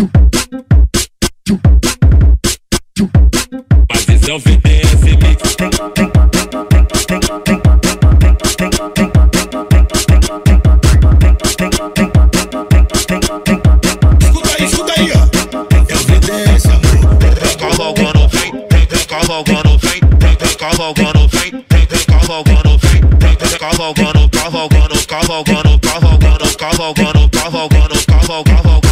Mas esse é o VTS Mix. Escuta aí, escuta aí, ó. É o VTS, amor. Tem cavalgando, vem. Tem cavalgando, vem. Tem cavalgando, vem. Tem cavalgando, vem. Tem cavalgando, cavalgando, cavalgando, cavalgando, cavalgando, cavalgando, cavalgando, cavalgando.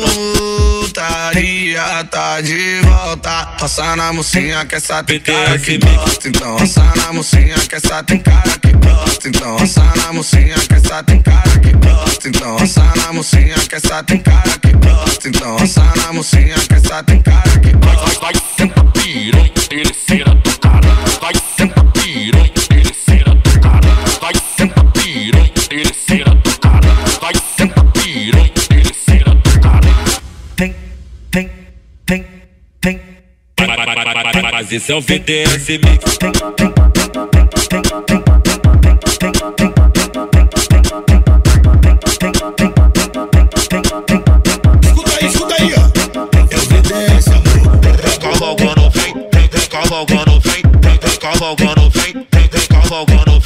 Putaria tá de volta. Roça na mocinha que essa tem cara que gosta. Então roça na mocinha que essa tem cara que gosta. Então roça na mocinha que essa tem cara que gosta. Então roça na mocinha que essa tem cara que gosta. Então roça na mocinha que essa tem cara que tem, tem, tem. Mas esse é o VTS Mix. Tem, tem, tem, tem, tem, tem. cavalgando, vem, vem cavalgando, vem, vem cavalgando, vem, vem cavalgando,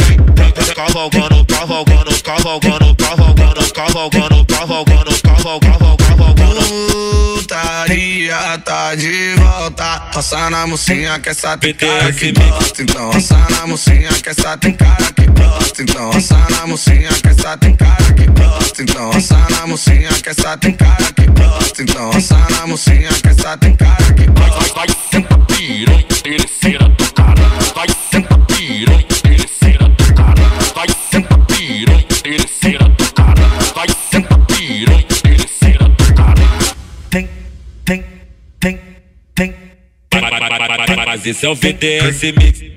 cavalgando, cavalgando, cavalgando, cavalgando, cavalgando, cavalgando, cavalgando. Putaria tá de volta. Roça na mocinha que essa tem cara que gosta. Então roça na mocinha que essa tem cara que gosta. Então roça na mocinha que essa tem cara que gosta. Então roça na mocinha que essa tem cara que gosta. Então roça na mocinha que essa tem cara que gosta. tem, tem, tem. Mas esse é o VTS Mix.